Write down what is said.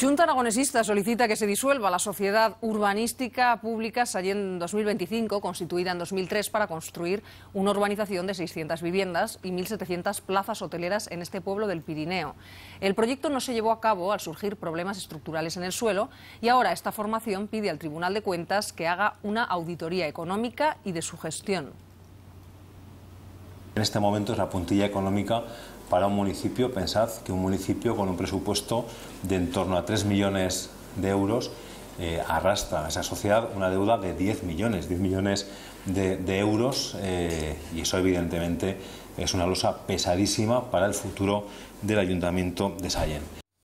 Junta Aragonesista solicita que se disuelva la Sociedad Urbanística Pública Sallén 2025, constituida en 2003 para construir una urbanización de 600 viviendas y 1.700 plazas hoteleras en este pueblo del Pirineo. El proyecto no se llevó a cabo al surgir problemas estructurales en el suelo y ahora esta formación pide al Tribunal de Cuentas que haga una auditoría económica y de su gestión. En este momento es la puntilla económica para un municipio, pensad que un municipio con un presupuesto de en torno a 3 millones de euros eh, arrastra a esa sociedad una deuda de 10 millones, 10 millones de, euros eh, y eso evidentemente es una losa pesadísima para el futuro del Ayuntamiento de Sallén.